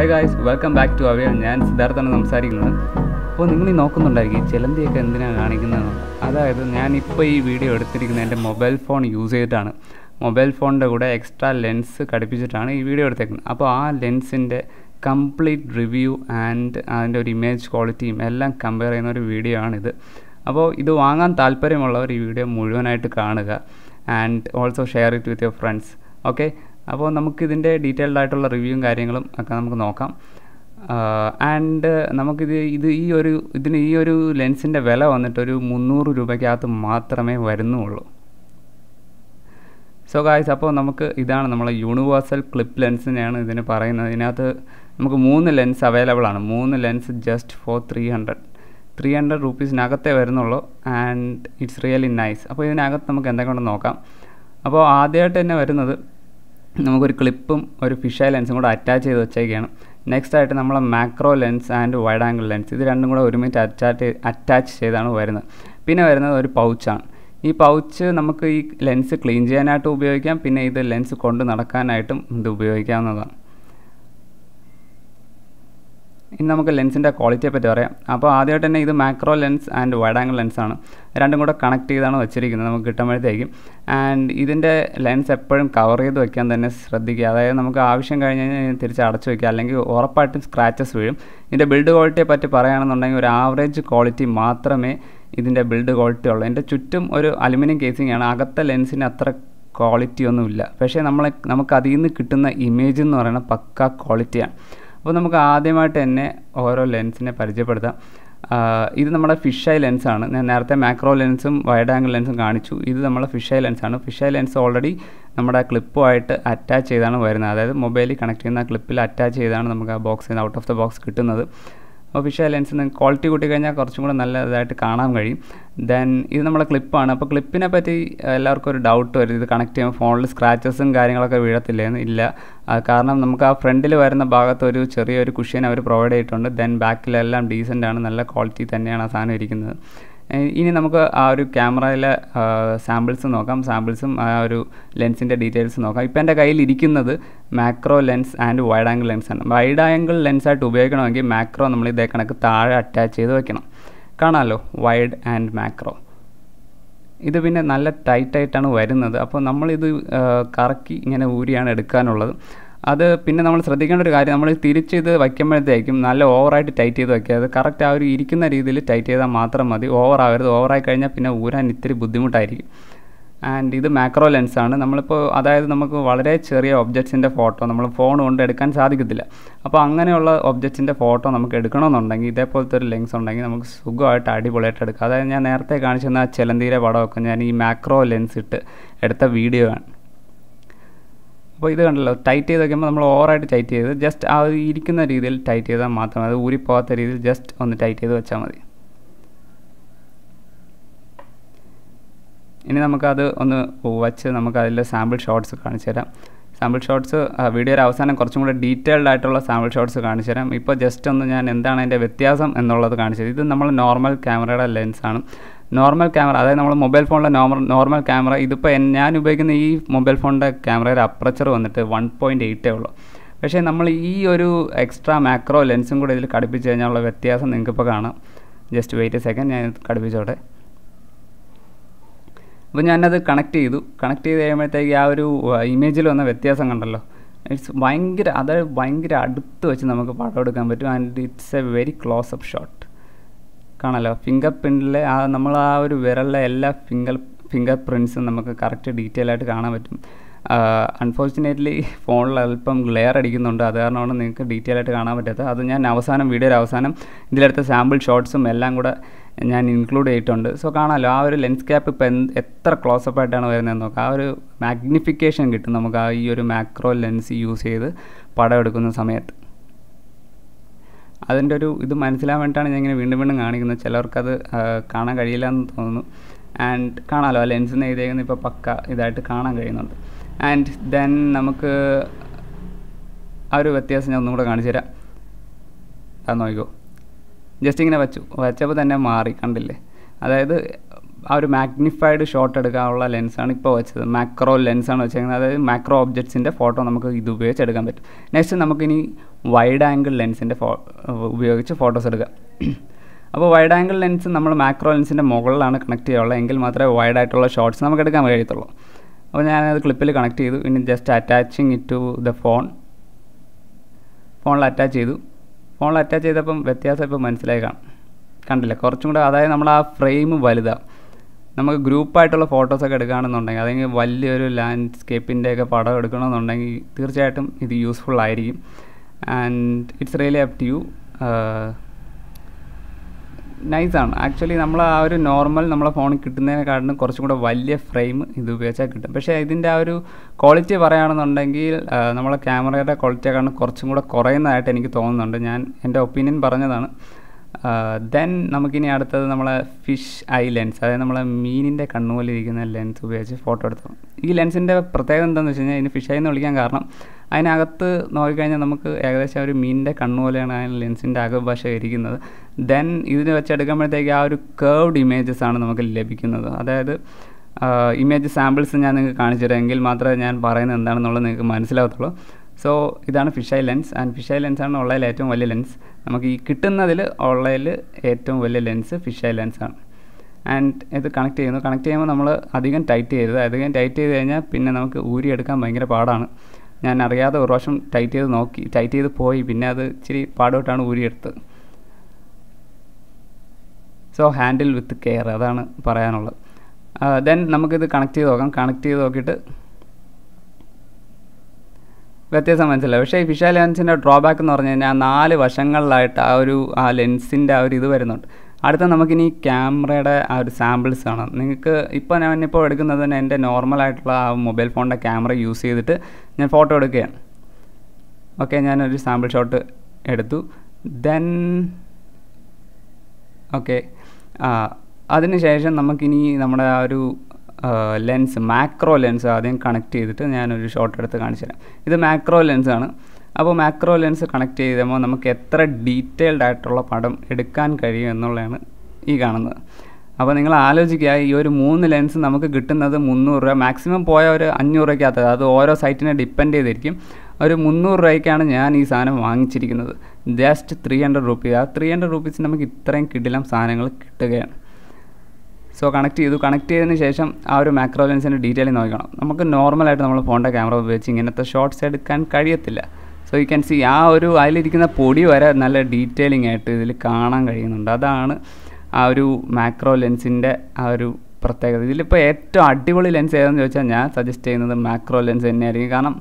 Hi guys welcome back to our ഞാൻ സിദ്ധാർത്ഥാണ് സംസാരിക്കുന്നത്. അപ്പോൾ നിങ്ങൾ ഈ നോക്കുന്നുണ്ടായിരിക്കും ചിലന്തിയൊക്കെ എന്തിനാണ് കാണിക്കുന്നതെന്ന് അതായത് ഞാൻ ഇപ്പോൾ ഈ വീഡിയോ എടുത്തിരിക്കുന്നത് എന്റെ മൊബൈൽ ഫോൺ യൂസ് ചെയ്തിട്ടാണ്. മൊബൈൽ ഫോണിന്റെ കൂടെ എക്സ്ട്രാ ലെൻസ് ഘടിപ്പിച്ചിട്ടാണ് ഈ വീഡിയോ എടുത്തേക്കുന്നത്. അപ്പോൾ ആ ലെൻസിന്റെ കംപ്ലീറ്റ് റിവ്യൂ ആൻഡ് അതിന്റെ ഒരു ഇമേജ് ക്വാളിറ്റിയും എല്ലാം കമ്പയർ ചെയ്യുന്ന ഒരു വീഡിയോ ആണിത്. അപ്പോൾ ഇത് വാങ്ങാൻ താല്പര്യമുള്ളവർ ഈ വീഡിയോ മുഴുവനായിട്ട് കാണുക. And also share it with your friends okay അപ്പോൾ നമുക്കിതിന്റെ ഡീറ്റെയിൽഡ് ആയിട്ടുള്ള റിവ്യൂവും കാര്യങ്ങളും ഒക്കെ നമുക്ക് നോക്കാം. ആൻഡ് നമുക്കിത് ഇത് ഈ ഒരു ഇതിന് ഈ ഒരു ലെൻസിന്റെ വില വന്നിട്ട് ഒരു മുന്നൂറ് രൂപയ്ക്കകത്ത് മാത്രമേ വരുന്നുള്ളൂ. സോ ഗായ്സ് അപ്പോൾ നമുക്ക് ഇതാണ് നമ്മളെ യൂണിവേഴ്സൽ ക്ലിപ്പ് ലെൻസിനെയാണ് ഇതിന് പറയുന്നത്. ഇതിനകത്ത് നമുക്ക് മൂന്ന് ലെൻസ് അവൈലബിൾ ആണ്. മൂന്ന് lens just for three hundred three hundred റുപ്പീസിനകത്തേ വരുന്നുള്ളൂ. ആൻഡ് ഇറ്റ്സ് റിയലി നൈസ് അപ്പോൾ ഇതിനകത്ത് നമുക്ക് എന്തൊക്കെ ഉണ്ടെന്ന് നോക്കാം. അപ്പോൾ ആദ്യമായിട്ട് തന്നെ വരുന്നത് നമുക്കൊരു ക്ലിപ്പും ഒരു ഫിഷായ ലെൻസും കൂടെ അറ്റാച്ച് ചെയ്ത് വെച്ചേക്കാണ്. നെക്സ്റ്റ് ആയിട്ട് നമ്മൾ macro lens and wide angle lens ഇത് രണ്ടും കൂടെ ഒരുമിച്ച് അറ്റാച്ച് അറ്റാച്ച് ചെയ്താണ് വരുന്നത്. പിന്നെ വരുന്നത് ഒരു പൗച്ചാണ് ഈ പൗച്ച് നമുക്ക് ഈ ലെൻസ് ക്ലീൻ ചെയ്യാനായിട്ട് ഉപയോഗിക്കാം. പിന്നെ ഇത് ലെൻസ് കൊണ്ട് നടക്കാനായിട്ടും ഇത് ഉപയോഗിക്കാവുന്നതാണ്. ഇനി നമുക്ക് ലെൻസിന്റെ ക്വാളിറ്റിയെ പറ്റി പറയാം. അപ്പോൾ ആദ്യമായിട്ട് തന്നെ ഇത് macro lens and wide angle ലെൻസാണ് രണ്ടും കൂടെ കണക്ട് ചെയ്താണ് വെച്ചിരിക്കുന്നത്. നമുക്ക് കിട്ടുമ്പോഴത്തേക്കും. ആൻഡ് ഇതിന്റെ ലെൻസ് എപ്പോഴും കവർ ചെയ്ത് വെക്കാൻ തന്നെ ശ്രദ്ധിക്കുക. അതായത് നമുക്ക് ആവശ്യം കഴിഞ്ഞ് കഴിഞ്ഞാൽ തിരിച്ച് അടച്ചു വയ്ക്കുക അല്ലെങ്കിൽ ഉറപ്പായിട്ടും സ്ക്രാച്ചസ് വീഴും. ഇതിന്റെ ബിൽഡ് ക്വാളിറ്റിയെ പറ്റി പറയുകയാണെന്നുണ്ടെങ്കിൽ ഒരു ആവറേജ് ക്വാളിറ്റി മാത്രമേ ഇതിന്റെ ബിൽഡ് ക്വാളിറ്റി ഉള്ളൂ. എന്റെ ചുറ്റും ഒരു അലുമിനിയം കേസിംഗ് ആണ്. അകത്തെ ലെൻസിന് അത്ര ക്വാളിറ്റി ഒന്നുമില്ല. പക്ഷേ നമ്മളെ നമുക്ക് അതിൽ നിന്ന് കിട്ടുന്ന ഇമേജ് എന്ന് പറയുന്നത് പക്ക ക്വാളിറ്റിയാണ് അപ്പോൾ നമുക്ക് ആദ്യമായിട്ട് തന്നെ ഓരോ ലെൻസിനെ പരിചയപ്പെടുത്താം. ഇത് നമ്മുടെ ഫിഷ് ഐ ലെൻസാണ് ഞാൻ നേരത്തെ മാക്രോ ലെൻസും വൈഡ് ആംഗിൾ ലെൻസും കാണിച്ചു. ഇത് നമ്മുടെ ഫിഷ് ഐ ലെൻസാണ് ഫിഷ് ഐ ലെൻസ് ഓൾറെഡി നമ്മുടെ ക്ലിപ്പുമായിട്ട് അറ്റാച്ച് ചെയ്താണ് വരുന്നത്. അതായത് മൊബൈലിൽ കണക്ട് ചെയ്യുന്ന ക്ലിപ്പിൽ അറ്റാച്ച് ചെയ്താണ് നമുക്ക് ആ ബോക്സിൽ ഔട്ട് ഓഫ് ദ ബോക്സ് കിട്ടുന്നത്. ഫിഷ് ലെൻസ് നിങ്ങൾക്ക് ക്വാളിറ്റി കൂട്ടി കഴിഞ്ഞാൽ കുറച്ചും കൂടെ നല്ലതായിട്ട് കാണാൻ കഴിയും. ദെൻ ഇത് നമ്മുടെ ക്ലിപ്പാണ് അപ്പോൾ ക്ലിപ്പിനെ പറ്റി എല്ലാവർക്കും ഒരു ഡൗട്ട് വരും. ഇത് കണക്ട് ചെയ്യുമ്പോൾ ഫോണിൽ സ്ക്രാച്ചസും കാര്യങ്ങളൊക്കെ വീഴത്തില്ലേന്ന്. ഇല്ല. കാരണം നമുക്ക് ആ ഫ്രണ്ടിൽ വരുന്ന ഭാഗത്ത് ഒരു ചെറിയൊരു കുഷ്യൻ അവർ പ്രൊവൈഡ് ചെയ്തിട്ടുണ്ട്. ദെൻ ബാക്കിലെല്ലാം ഡീസന്റ് ആണ്. നല്ല ക്വാളിറ്റി തന്നെയാണ് ആ സാധനം ഇരിക്കുന്നത്. ഇനി നമുക്ക് ആ ഒരു ക്യാമറയിലെ സാമ്പിൾസ് നോക്കാം. സാമ്പിൾസും ആ ഒരു ലെൻസിന്റെ ഡീറ്റെയിൽസ് നോക്കാം. ഇപ്പോൾ എന്റെ കയ്യിൽ ഇരിക്കുന്നത് macro lens and wide angle lens ആണ്. വൈഡ് ആംഗിൾ ലെൻസായിട്ട് ഉപയോഗിക്കണമെങ്കിൽ മാക്രോ നമ്മൾ ഇതേ കണക്ക് താഴെ അറ്റാച്ച് ചെയ്ത് വെക്കണം. കാണാമല്ലോ വൈഡ് ആൻഡ് മാക്രോ ഇത് പിന്നെ നല്ല ടൈറ്റായിട്ടാണ് വരുന്നത്. അപ്പോൾ നമ്മളിത് കറക്കി ഇങ്ങനെ ഊരിയാണ് എടുക്കാനുള്ളത്. അത് പിന്നെ നമ്മൾ ശ്രദ്ധിക്കേണ്ട ഒരു കാര്യം നമ്മൾ തിരിച്ച് ഇത് വയ്ക്കുമ്പോഴത്തേക്കും നല്ല ഓവറായിട്ട് ടൈറ്റ് ചെയ്ത് വയ്ക്കുക. അത് കറക്റ്റ് ആ ഒരു ഇരിക്കുന്ന രീതിയിൽ ടൈറ്റ് ചെയ്താൽ മാത്രം മതി. ഓവർ ആവരുത് ഓവറായി കഴിഞ്ഞാൽ പിന്നെ ഊരാൻ ഇത്തിരി ബുദ്ധിമുട്ടായിരിക്കും. ആൻഡ് ഇത് മാക്രോ ലെൻസാണ് നമ്മളിപ്പോൾ അതായത് നമുക്ക് വളരെ ചെറിയ ഒബ്ജക്ട്സിന്റെ ഫോട്ടോ നമ്മൾ ഫോൺ കൊണ്ട് എടുക്കാൻ സാധിക്കത്തില്ല. അപ്പോൾ അങ്ങനെയുള്ള ഒബ്ജക്ട്സിന്റെ ഫോട്ടോ നമുക്ക് എടുക്കണമെന്നുണ്ടെങ്കിൽ ഇതേപോലത്തെ ഒരു ലെൻസ് ഉണ്ടെങ്കിൽ നമുക്ക് സുഖമായിട്ട് അടിപൊളിയായിട്ട് എടുക്കാം. അതായത് ഞാൻ നേരത്തെ കാണിച്ചിരുന്ന ചെലന്തീരെ പടമൊക്കെ ഞാൻ ഈ മാക്രോ ലെൻസ് ഇട്ട് എടുത്ത വീഡിയോ ആണ്. അപ്പോൾ ഇത് കണ്ടല്ലോ ടൈറ്റ് ചെയ്ത് വയ്ക്കുമ്പോൾ നമ്മൾ ഓവറായിട്ട് ടൈറ്റ് ചെയ്ത് ജസ്റ്റ് ആ ഇരിക്കുന്ന രീതിയിൽ ടൈറ്റ് ചെയ്താൽ മാത്രം അത് ഊരിപ്പോകാത്ത രീതിയിൽ ജസ്റ്റ് ഒന്ന് ടൈറ്റ് ചെയ്ത് വെച്ചാൽ മതി. ഇനി നമുക്കത് ഒന്ന് വച്ച് നമുക്ക് അതിലെ സാമ്പിൾ ഷോട്ട്സ് കാണിച്ചു തരാം. സാമ്പിൾ ഷോട്ട്സ് വീഡിയോയുടെ അവസാനം കുറച്ചും കൂടെ ഡീറ്റെയിൽഡ് ആയിട്ടുള്ള സാമ്പിൾ ഷോട്ട്സ് കാണിച്ചു തരാം. ഇപ്പോൾ ജസ്റ്റ് ഒന്ന് ഞാൻ എന്താണ് അതിന്റെ വ്യത്യാസം എന്നുള്ളത് കാണിച്ചത് ഇത് നമ്മൾ നോർമൽ ക്യാമറയുടെ ലെൻസാണ് നോർമൽ ക്യാമറ അതായത് നമ്മൾ മൊബൈൽ ഫോണിലെ നോർമൽ നോർമൽ ക്യാമറ ഇതിപ്പോൾ ഞാൻ ഉപയോഗിക്കുന്ന ഈ മൊബൈൽ ഫോണിന്റെ ക്യാമറയുടെ അപ്രച്ചർ വന്നിട്ട് വൺ പോയിന്റ് എയ്റ്റേ ഉള്ളൂ. പക്ഷേ നമ്മൾ ഈ ഒരു എക്സ്ട്രാ മാക്രോ ലെൻസും കൂടെ ഇതിൽ ഘടിപ്പിച്ച് കഴിഞ്ഞാലുള്ള വ്യത്യാസം നിങ്ങൾക്കിപ്പോൾ കാണാം. ജസ്റ്റ് വെയിറ്റ് എ സെക്കൻഡ് ഞാൻ ഘടിപ്പിച്ചോട്ടെ. അപ്പോൾ ഞാനത് കണക്ട് ചെയ്തു. കണക്ട് ചെയ്ത് കഴിയുമ്പോഴത്തേക്ക് ആ ഒരു ഇമേജിൽ വന്ന വ്യത്യാസം കണ്ടല്ലോ. ഇറ്റ്സ് ഭയങ്കര അതായത് ഭയങ്കര അടുത്ത് വെച്ച് നമുക്ക് പടം എടുക്കാൻ പറ്റും. And it's a very close up shot കാണാലോ? ഫിംഗർ പ്രിന്റിലെ ആ നമ്മൾ ആ ഒരു വിരലിലെ എല്ലാ ഫിംഗർ ഫിംഗർ പ്രിന്റ്സും നമുക്ക് കറക്റ്റ് ഡീറ്റെയിൽ ആയിട്ട് കാണാൻ പറ്റും. അൺഫോർച്ചുനേറ്റ്ലി ഫോണിൽ അല്പം ഗ്ലെയർ അടിക്കുന്നുണ്ട്. അത് കാരണമാണ് നിങ്ങൾക്ക് ഡീറ്റെയിൽ ആയിട്ട് കാണാൻ പറ്റാത്തത്. അത് ഞാൻ അവസാനം വീഡിയോ അവസാനം ഇതിലെടുത്ത സാമ്പിൾ ഷോട്ട്സും എല്ലാം കൂടെ ഞാൻ ഇൻക്ലൂഡ് ചെയ്തിട്ടുണ്ട്. സോ കാണാമല്ലോ ആ ഒരു ലെൻസ് ക്യാപ്പ് ഇപ്പോൾ എന്ത് എത്ര ക്ലോസപ്പ് ആയിട്ടാണ് വരുന്നതെന്ന് നോക്കാം. ആ ഒരു മാഗ്നിഫിക്കേഷൻ കിട്ടും നമുക്ക് ആ ഈ ഒരു മാക്രോ ലെൻസ് യൂസ് ചെയ്ത് പടം എടുക്കുന്ന സമയത്ത്. അതിന്റെ ഒരു ഇത് മനസ്സിലാൻ വേണ്ടിയിട്ടാണ് ഞാൻ ഇങ്ങനെ വീണ്ടും വീണ്ടും കാണിക്കുന്നത്. ചിലർക്കത് കാണാൻ കഴിയില്ല എന്ന് തോന്നുന്നു. ആൻഡ് കാണാമല്ലോ ആ ലെൻസിൽ നിന്ന് എഴുതിയേക്കുന്നത് ഇപ്പോൾ പക്ക ഇതായിട്ട് കാണാൻ കഴിയുന്നുണ്ട്. ആൻഡ് ദെൻ നമുക്ക് ആ ഒരു വ്യത്യാസം ഞാൻ ഒന്നും കൂടെ കാണിച്ചു തരാം. അത് നോക്കിക്കോ ജസ്റ്റ് ഇങ്ങനെ വച്ചു. വച്ചപ്പോൾ തന്നെ മാറി കണ്ടില്ലേ? അതായത് ആ ഒരു മാഗ്നിഫൈഡ് ഷോട്ട് എടുക്കാനുള്ള ലെൻസാണ് ഇപ്പോൾ വെച്ചത്. മാക്രോ ലെൻസാണ് വെച്ചേക്കുന്നത് അതായത് മാക്രോ ഒബ്ജക്ട്സിന്റെ ഫോട്ടോ നമുക്ക് ഇത് ഉപയോഗിച്ച് എടുക്കാൻ പറ്റും. നെക്സ്റ്റ് നമുക്കിനി വൈഡ് ആംഗിൾ ലെൻസിന്റെ ഫോ ഉപയോഗിച്ച് ഫോട്ടോസ് എടുക്കാം. അപ്പോൾ വൈഡ് ആംഗിൾ ലെൻസ് നമ്മൾ മാക്രോ ലെൻസിന്റെ മുകളിലാണ് കണക്ട് ചെയ്യാനുള്ളത് എങ്കിൽ മാത്രമേ വൈഡ് ആയിട്ടുള്ള ഷോട്ട്സ് നമുക്ക് എടുക്കാൻ കഴിയത്തുള്ളൂ. അപ്പോൾ ഞാനത് ക്ലിപ്പിൽ കണക്ട് ചെയ്തു. ഇനി just attaching it to the phone ഫോണിൽ അറ്റാച്ച് ചെയ്തു. ഫോണിൽ അറ്റാച്ച് ചെയ്തപ്പം വ്യത്യാസം ഇപ്പം മനസ്സിലായി കാണും. കണ്ടില്ല? കുറച്ചും കൂടെ അതായത് നമ്മൾ ആ ഫ്രെയിം വലുതാണ് നമുക്ക് ഗ്രൂപ്പായിട്ടുള്ള ഫോട്ടോസൊക്കെ എടുക്കുകയാണെന്നുണ്ടെങ്കിൽ അല്ലെങ്കിൽ വലിയൊരു ലാൻഡ്സ്കേപ്പിന്റെ ഒക്കെ പടം എടുക്കണമെന്നുണ്ടെങ്കിൽ തീർച്ചയായിട്ടും ഇത് യൂസ്ഫുൾ ആയിരിക്കും. And it's really up to you നൈസാണ് ആക്ച്വലി നമ്മൾ ആ ഒരു നോർമൽ നമ്മളെ ഫോണിൽ കിട്ടുന്നതിനെക്കാട്ടിലും കുറച്ചും കൂടെ വലിയ ഫ്രെയിം ഇത് ഉപയോഗിച്ചാൽ കിട്ടും. പക്ഷേ ഇതിന്റെ ആ ഒരു ക്വാളിറ്റി പറയുകയാണെന്നുണ്ടെങ്കിൽ നമ്മളെ ക്യാമറയുടെ ക്വാളിറ്റിയെക്കാളും കുറച്ചും കൂടെ കുറയുന്നതായിട്ട് എനിക്ക് തോന്നുന്നുണ്ട്. ഞാൻ എന്റെ ഒപ്പീനിയൻ പറഞ്ഞതാണ്. ദെൻ നമുക്കിനി അടുത്തത് നമ്മളെ ഫിഷ് ഐ ലെൻസ് അതായത് നമ്മളെ മീനിന്റെ കണ്ണുപോലിരിക്കുന്ന ലെൻസ് ഉപയോഗിച്ച് ഫോട്ടോ എടുത്തു ഈ ലെൻസിന്റെ പ്രത്യേകത എന്താണെന്ന് വെച്ച് കഴിഞ്ഞാൽ ഇതിന് ഫിഷ് ഐ എന്ന് വിളിക്കാൻ കാരണം അതിനകത്ത് നോക്കിക്കഴിഞ്ഞാൽ നമുക്ക് ഏകദേശം ഒരു മീനിന്റെ കണ്ണുപോലെയാണ് ആ ലെൻസിന്റെ അകഭാഷ ഇരിക്കുന്നത്. ദെൻ ഇതിന് വെച്ചെടുക്കുമ്പോഴത്തേക്ക് ആ ഒരു കേർവ്ഡ് ഇമേജസ് ആണ് നമുക്ക് ലഭിക്കുന്നത്. അതായത് ഇമേജ് സാമ്പിൾസ് ഞാൻ നിങ്ങൾക്ക് കാണിച്ചു തരാം എങ്കിൽ മാത്രമേ ഞാൻ പറയുന്നത് എന്താണെന്നുള്ളത് നിങ്ങൾക്ക് മനസ്സിലാവത്തുള്ളൂ സോ ഇതാണ് ഫിഷൈ ലെൻസ് ആൻഡ് ഫിഷൈ ലെൻസാണ് ഉള്ളതിൽ ഏറ്റവും വലിയ ലെൻസ് നമുക്ക് ഈ കിട്ടുന്നതിൽ ഉള്ളതിൽ ഏറ്റവും വലിയ ലെൻസ് ഫിഷൈ ലെൻസാണ് ആൻഡ് ഇത് കണക്ട് ചെയ്യുന്നു. കണക്ട് ചെയ്യുമ്പോൾ നമ്മൾ അധികം ടൈറ്റ് ചെയ്തത് അധികം ടൈറ്റ് ചെയ്ത് കഴിഞ്ഞാൽ പിന്നെ നമുക്ക് ഊരിയെടുക്കാൻ ഭയങ്കര പാടാണ്. ഞാൻ അറിയാതെ ഒരു പ്രാവശ്യം ടൈറ്റ് ചെയ്ത് നോക്കി. ടൈറ്റ് ചെയ്ത് പോയി. പിന്നെ അത് ഇച്ചിരി പാടോട്ടാണ് ഊരിയെടുത്തത് സോ ഹാൻഡിൽ വിത്ത് കെയർ അതാണ് പറയാനുള്ളത്. ദെൻ നമുക്കിത് കണക്ട് ചെയ്ത് നോക്കാം. കണക്ട് ചെയ്ത് നോക്കിയിട്ട് വ്യത്യാസം മനസ്സിലായി. പക്ഷേ ഈ ഫിഷ ലെൻസിന്റെ ഡ്രോബാക്ക് എന്ന് പറഞ്ഞു കഴിഞ്ഞാൽ നാല് വശങ്ങളിലായിട്ട് ആ ഒരു ആ ലെൻസിന്റെ ആ ഒരു ഇത് വരുന്നുണ്ട്. അടുത്ത നമുക്കിനി ക്യാമറയുടെ ആ ഒരു സാമ്പിൾസ് കാണാം. നിങ്ങൾക്ക് ഇപ്പോൾ ഞാൻ ഇപ്പോൾ എടുക്കുന്നത് തന്നെ എന്റെ നോർമലായിട്ടുള്ള ആ മൊബൈൽ ഫോണിന്റെ ക്യാമറ യൂസ് ചെയ്തിട്ട് ഞാൻ ഫോട്ടോ എടുക്കുകയാണ്. ഓക്കെ ഞാനൊരു സാമ്പിൾ ഷോട്ട് എടുത്തു. ദെൻ ഓക്കെ അതിനുശേഷം നമുക്കിനി നമ്മുടെ ആ ഒരു ലെൻസ് മാക്രോ ലെൻസ് ആദ്യം കണക്ട് ചെയ്തിട്ട് ഞാനൊരു ഷോട്ട് എടുത്ത് കാണിച്ചു തരാം. ഇത് മാക്രോ ലെൻസ് ആണ് അപ്പോൾ മാക്രോ ലെൻസ് കണക്ട് ചെയ്യുമ്പോൾ നമുക്ക് എത്ര ഡീറ്റെയിൽഡ് ആയിട്ടുള്ള പടം എടുക്കാൻ കഴിയും എന്നുള്ളതാണ് ഈ കാണുന്നത്. അപ്പോൾ നിങ്ങൾ ആലോചിക്കുക ഈ ഒരു മൂന്ന് ലെൻസ് നമുക്ക് കിട്ടുന്നത് മുന്നൂറ് രൂപ. മാക്സിമം പോയ ഒരു അഞ്ഞൂറ് രൂപയ്ക്കകത്ത് അത് ഓരോ സൈറ്റിനെ ഡിപ്പെൻഡ് ചെയ്തിരിക്കും. ഒരു മുന്നൂറ് രൂപയ്ക്കാണ് ഞാൻ ഈ സാധനം വാങ്ങിച്ചിരിക്കുന്നത്. ജസ്റ്റ് ത്രീ ഹൺഡ്രഡ് റുപ്പീസ് ആ ത്രീ ഹൺഡ്രഡ് റുപ്പീസ് നമുക്ക് ഇത്രയും കിടിലം സാധനങ്ങൾ കിട്ടുകയാണ്. സോ കണക്ട് ചെയ്തു. കണക്ട് ചെയ്തതിന് ശേഷം ആ ഒരു മാക്രോ ലെൻസിന്റെ ഡീറ്റെയിൽ നോക്കണം. നമുക്ക് നോർമലായിട്ട് നമ്മൾ ഫോണിന്റെ ക്യാമറ ഉപയോഗിച്ച് ഇങ്ങനത്തെ ഷോട്ട്സ് എടുക്കാൻ കഴിയത്തില്ല. സോ യു ക്യാൻ സി ആ ഒരു അതിലിരിക്കുന്ന പൊടി വരെ നല്ല ഡീറ്റെയിലിംഗ് ആയിട്ട് ഇതിൽ കാണാൻ കഴിയുന്നുണ്ട്. അതാണ് ആ ഒരു മാക്രോ ലെൻസിന്റെ ആ ഒരു പ്രത്യേകത. ഇതിലിപ്പോൾ ഏറ്റവും അടിപൊളി ലെൻസ് ഏതെന്ന് ചോദിച്ചാൽ ഞാൻ സജസ്റ്റ് ചെയ്യുന്നത് മാക്രോ ലെൻസ് തന്നെയായിരിക്കും. കാരണം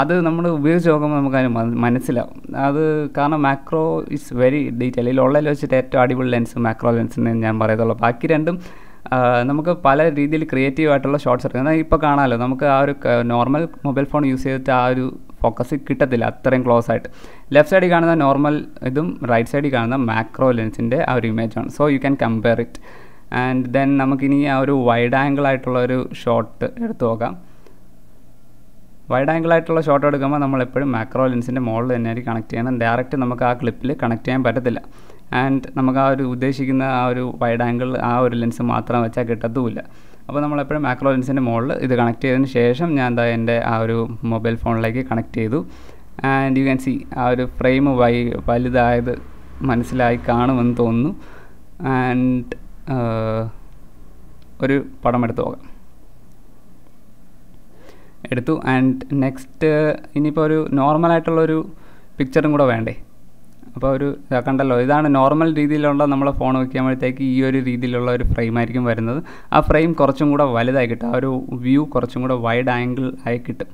അത് നമ്മൾ ഉപയോഗിച്ച് നോക്കുമ്പോൾ നമുക്കതിന് മനസ്സിലാവും. അത് കാരണം മാക്രോ ഇസ് വെരി ഡീറ്റെയിൽ ഇതിലുള്ളതിൽ വെച്ചിട്ട് ഏറ്റവും അടിപൊളി ലെൻസ് മാക്രോ ലെൻസ് എന്ന് ഞാൻ പറയത്തുള്ളൂ. ബാക്കി രണ്ടും നമുക്ക് പല രീതിയിൽ ക്രിയേറ്റീവ് ആയിട്ടുള്ള ഷോർട്സ് എടുക്കാം. എന്നാൽ ഇപ്പോൾ കാണാമല്ലോ നമുക്ക് ആ ഒരു നോർമൽ മൊബൈൽ ഫോൺ യൂസ് ചെയ്തിട്ട് ആ ഒരു ഫോക്കസ് കിട്ടത്തില്ല അത്രയും ക്ലോസ് ആയിട്ട്. ലെഫ്റ്റ് സൈഡിൽ കാണുന്ന നോർമൽ ഇതും റൈറ്റ് സൈഡിൽ കാണുന്ന മാക്രോ ലെൻസിന്റെ ആ ഒരു ഇമേജ് ആണ്. So you can compare it and then നമുക്കിനി ആ ഒരു വൈഡ് ആംഗിൾ ആയിട്ടുള്ള ഒരു ഷോട്ട് എടുത്തു നോക്കാം. വൈഡ് ആംഗിൾ ആയിട്ടുള്ള ഷോട്ട് എടുക്കുമ്പോൾ നമ്മൾ എപ്പോഴും മാക്രോ ലെൻസിന്റെ മോളിൽ തന്നെയായിരിക്കും കണക്ട് ചെയ്യണം ഡയറക്റ്റ് നമുക്ക് ആ ക്ലിപ്പിൽ കണക്ട് ചെയ്യാൻ പറ്റത്തില്ല. ആൻഡ് നമുക്ക് ആ ഒരു ഉദ്ദേശിക്കുന്ന ആ ഒരു വൈഡ് ആംഗിൾ ആ ഒരു ലെൻസ് മാത്രം വെച്ചാൽ കിട്ടത്തുമില്ല. അപ്പോൾ നമ്മളെപ്പോഴും മാക്രോ ലെൻസിന്റെ മുകളിൽ ഇത് കണക്ട് ചെയ്തതിന് ശേഷം ഞാൻ എന്താ എന്റെ ആ ഒരു മൊബൈൽ ഫോണിലേക്ക് കണക്ട് ചെയ്തു. ആൻഡ് യു ക്യാൻ സി ആ ഒരു ഫ്രെയിം വൈ വലുതായത് മനസ്സിലായി കാണുമെന്ന് തോന്നുന്നു. ആൻഡ് ഒരു പടം എടുത്തു പോകാം. എടുത്തു. ആൻഡ് നെക്സ്റ്റ് ഇനിയിപ്പോൾ ഒരു നോർമലായിട്ടുള്ളൊരു പിക്ചറും കൂടെ വേണ്ടേ? അപ്പോൾ ഒരു കണ്ടല്ലോ ഇതാണ് നോർമൽ രീതിയിലുള്ള നമ്മൾ ഫോൺ വയ്ക്കുമ്പോഴത്തേക്ക് ഈ ഒരു രീതിയിലുള്ള ഒരു ഫ്രെയിം ആയിരിക്കും വരുന്നത്. ആ ഫ്രെയിം കുറച്ചും കൂടെ വലുതായി കിട്ടും. ആ ഒരു വ്യൂ കുറച്ചും കൂടെ വൈഡ് ആംഗിൾ ആയി കിട്ടും.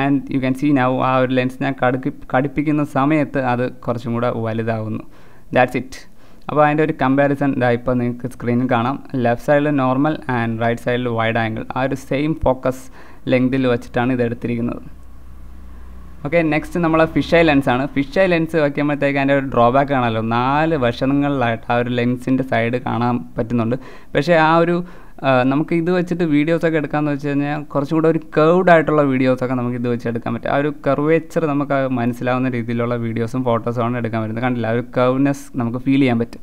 And you can see now ആ ഒരു ലെൻസ് ഞാൻ കടുക്കി കടുപ്പിക്കുന്ന സമയത്ത് അത് കുറച്ചും കൂടെ വലുതാവുന്നു. ദാറ്റ്സ് ഇറ്റ് അപ്പോൾ അതിന്റെ ഒരു കമ്പാരിസൺ ഇതാ ഇപ്പോൾ നിങ്ങൾക്ക് സ്ക്രീനിൽ കാണാം. ലെഫ്റ്റ് സൈഡിൽ നോർമൽ ആൻഡ് റൈറ്റ് സൈഡിൽ വൈഡ് ആംഗിൾ ആ ഒരു സെയിം ഫോക്കസ് ലെങ്തിൽ വെച്ചിട്ടാണ് ഇത് എടുത്തിരിക്കുന്നത്. ഓക്കെ നെക്സ്റ്റ് നമ്മളെ ഫിഷ് ഐ ലെൻസ് ആണ്. ഫിഷ് ഐ ലെൻസ് വയ്ക്കുമ്പോഴത്തേക്ക് അതിന്റെ ഒരു ഡ്രോബാക്ക് ആണല്ലോ നാല് വശങ്ങളിലായിട്ട് ആ ഒരു ലെൻസിന്റെ സൈഡ് കാണാൻ പറ്റുന്നുണ്ട്. പക്ഷേ ആ ഒരു നമുക്ക് ഇത് വെച്ചിട്ട് വീഡിയോസൊക്കെ എടുക്കാമെന്ന് വെച്ച് കഴിഞ്ഞാൽ കുറച്ചും കൂടെ ഒരു കേർവ്ഡ് ആയിട്ടുള്ള വീഡിയോസൊക്കെ നമുക്ക് ഇത് വെച്ച് എടുക്കാൻ പറ്റും. ആ ഒരു കർവേച്ചർ നമുക്ക് മനസ്സിലാവുന്ന രീതിയിലുള്ള വീഡിയോസും ഫോട്ടോസും ആണ് എടുക്കാൻ പറ്റുന്നത്. കണ്ടില്ല? ആ ഒരു കർവ്നെസ് നമുക്ക് ഫീൽ ചെയ്യാൻ പറ്റും.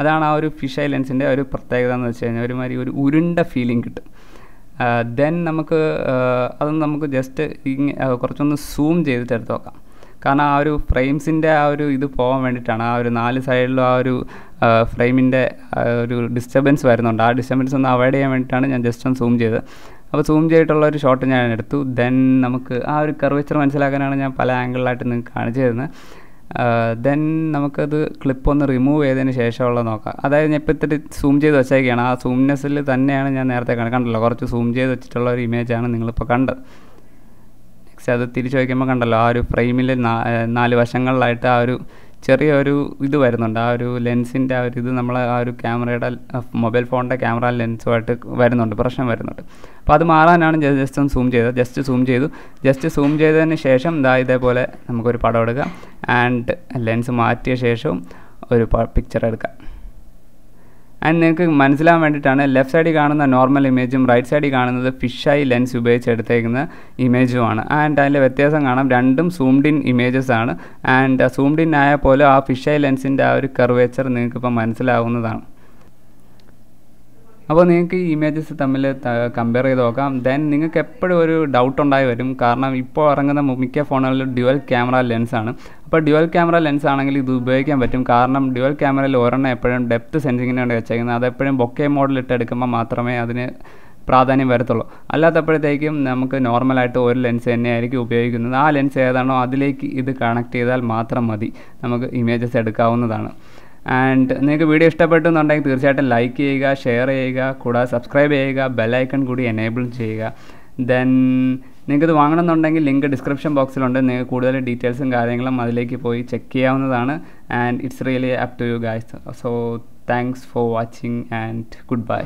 അതാണ് ആ ഒരു ഫിഷ് ഐ ലെൻസിന്റെ ഒരു പ്രത്യേകത എന്ന് വെച്ച് കഴിഞ്ഞാൽ ഒരുമാതിരി ഒരു ഉരുണ്ട ഫീലിംഗ് കിട്ടും. ദെൻ നമുക്ക് അത് നമുക്ക് ജസ്റ്റ് കുറച്ചൊന്ന് സൂം ചെയ്തിട്ട് എടുത്ത് നോക്കാം. കാരണം ആ ഒരു ഫ്രെയിംസിന്റെ ആ ഒരു ഇത് പോകാൻ വേണ്ടിയിട്ടാണ് ആ ഒരു നാല് സൈഡിലും ആ ഒരു ഫ്രെയിമിന്റെ ഒരു ഡിസ്റ്റർബൻസ് വരുന്നുണ്ട്. ആ ഡിസ്റ്റർബൻസ് ഒന്ന് അവോയ്ഡ് ചെയ്യാൻ വേണ്ടിയിട്ടാണ് ഞാൻ ജസ്റ്റ് ഒന്ന് സൂം ചെയ്തത്. അപ്പോൾ സൂം ചെയ്തിട്ടുള്ള ഒരു ഷോട്ട് ഞാൻ എടുത്തു. ദെൻ നമുക്ക് ആ ഒരു കർവേച്ചർ മനസ്സിലാക്കാനാണ് ഞാൻ പല ആംഗിളിലായിട്ട് നിങ്ങൾക്ക് കാണിച്ചു തരുന്നത്. ദെൻ നമുക്കത് ക്ലിപ്പ് ഒന്ന് റിമൂവ് ചെയ്തതിന് ശേഷമുള്ള നോക്കാം. അതായത് ഞാൻ ഇപ്പോൾ ഇത്തിരി സൂം ചെയ്ത് വെച്ചേക്കാണ്. ആ സൂംനെസ്സിൽ തന്നെയാണ് ഞാൻ നേരത്തെ കണ്ടല്ലോ കുറച്ച് സൂം ചെയ്ത് വെച്ചിട്ടുള്ള ഒരു ഇമേജാണ് നിങ്ങളിപ്പോൾ കണ്ടത്. നെക്സ്റ്റ് അത് തിരിച്ചു വയ്ക്കുമ്പോൾ കണ്ടല്ലോ ആ ഒരു ഫ്രെയിമിൽ നാല് വശങ്ങളിലായിട്ട് ആ ഒരു ചെറിയൊരു ഇത് വരുന്നുണ്ട്. ആ ഒരു ലെൻസിന്റെ ആ ഒരു ഇത് നമ്മൾ ആ ഒരു ക്യാമറയുടെ മൊബൈൽ ഫോണിന്റെ ക്യാമറ ലെൻസുമായിട്ട് വരുന്നുണ്ട്. പ്രശ്നം വരുന്നുണ്ട്. അപ്പോൾ അത് മാറാനാണ് ജസ്റ്റ് ഒന്ന് സൂം ചെയ്തത്. ജസ്റ്റ് സൂം ചെയ്തു. ജസ്റ്റ് സൂം ചെയ്തതിന് ശേഷം ഇതാ ഇതേപോലെ നമുക്കൊരു പടം എടുക്കാം. ആൻഡ് ലെൻസ് മാറ്റിയ ശേഷവും ഒരു പിക്ചർ എടുക്കാം. ആൻഡ് നിങ്ങൾക്ക് മനസ്സിലാൻ വേണ്ടിയിട്ടാണ് ലെഫ്റ്റ് സൈഡിൽ കാണുന്ന നോർമൽ ഇമേജും റൈറ്റ് സൈഡിൽ കാണുന്നത് ഫിഷായി ലെൻസ് ഉപയോഗിച്ച് എടുത്തേക്കുന്ന ഇമേജുമാണ് ആൻഡ് അതിന്റെ വ്യത്യാസം കാണാം. രണ്ടും സൂംഡ് ഇൻ ഇമേജസ് ആണ്. ആൻഡ് സൂംഡ് ഇൻ ആയ പോലെ ആ ഫിഷായി ലെൻസിന്റെ ആ ഒരു കർവേച്ചർ നിങ്ങൾക്ക് ഇപ്പം മനസ്സിലാവുന്നതാണ്. അപ്പോൾ നിങ്ങൾക്ക് ഈ ഇമേജസ് തമ്മിൽ കമ്പയർ ചെയ്ത് നോക്കാം. ദെൻ നിങ്ങൾക്ക് എപ്പോഴും ഒരു ഡൗട്ട് ഉണ്ടായി വരും. കാരണം ഇപ്പോൾ ഇറങ്ങുന്ന മിക്ക ഫോണുകളിൽ ഡ്യുവൽ ക്യാമറ ലെൻസാണ് അപ്പോൾ ഡ്യുവൽ ക്യാമറ ലെൻസ് ആണെങ്കിൽ ഇത് ഉപയോഗിക്കാൻ പറ്റും. കാരണം ഡ്യുവൽ ക്യാമറയിൽ ഒരെണ്ണം എപ്പോഴും ഡെപ്ത് സെൻസിങ്ങിന് വേണ്ടി വെച്ചേക്കുന്നത് അതെപ്പോഴും ബൊക്കെ മോഡൽ ഇട്ട് എടുക്കുമ്പോൾ മാത്രമേ അതിന് പ്രാധാന്യം വരത്തുള്ളൂ. അല്ലാത്തപ്പോഴത്തേക്കും നമുക്ക് നോർമലായിട്ട് ഒരു ലെൻസ് തന്നെയായിരിക്കും ഉപയോഗിക്കുന്നത്. ആ ലെൻസ് ഏതാണോ അതിലേക്ക് ഇത് കണക്ട് ചെയ്താൽ മാത്രം മതി. നമുക്ക് ഇമേജസ് എടുക്കാവുന്നതാണ്. ആൻഡ് നിങ്ങൾക്ക് വീഡിയോ ഇഷ്ടപ്പെട്ടെന്നുണ്ടെങ്കിൽ തീർച്ചയായിട്ടും ലൈക്ക് ചെയ്യുക ഷെയർ ചെയ്യുക കൂടാതെ സബ്സ്ക്രൈബ് ചെയ്യുക ബെല്ലൈക്കൺ കൂടി എനേബിൾ ചെയ്യുക. ദെൻ നിങ്ങൾക്കിത് വാങ്ങണമെന്നുണ്ടെങ്കിൽ ലിങ്ക് ഡിസ്ക്രിപ്ഷൻ ബോക്സിലുണ്ട് നിങ്ങൾക്ക് കൂടുതൽ ഡീറ്റെയിൽസും കാര്യങ്ങളും അതിലേക്ക് പോയി ചെക്ക് ചെയ്യാവുന്നതാണ്. And it's really up to you guys so thanks for watching and good bye